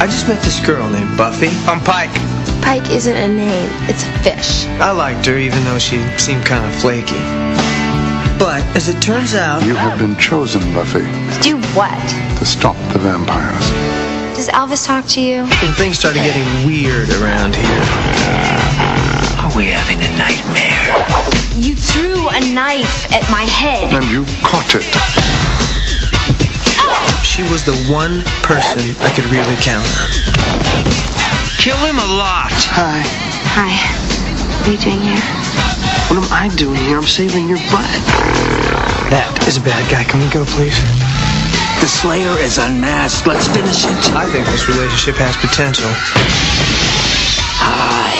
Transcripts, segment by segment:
I just met this girl named Buffy. I'm Pike. Pike isn't a name, it's a fish. I liked her even though she seemed kind of flaky. But as it turns out, You have been chosen, Buffy, Do what? to stop the vampires. Does Elvis talk to you? when things started getting weird around here, Are we having a nightmare? You threw a knife at my head. And you caught it. She was the one person I could really count on. Kill him a lot. Hi. Hi. What are you doing here? What am I doing here? I'm saving your butt. That is a bad guy. Can we go, please? The Slayer is unmasked. Let's finish it. I think this relationship has potential. Hi.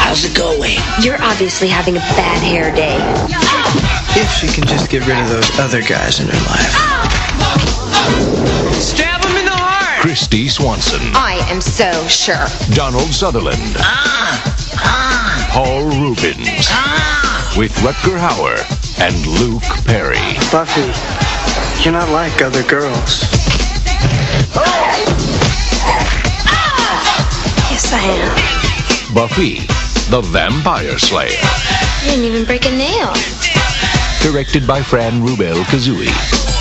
How's it going? You're obviously having a bad hair day. If she can just get rid of those other guys in her life. Kristy Swanson, I am so sure. Donald Sutherland, ah Paul Reubens, with Rutger Hauer and Luke Perry. Buffy, you're not like other girls. Yes, I am. Buffy, the Vampire Slayer. You didn't even break a nail. Directed by Fran Rubel Kuzui.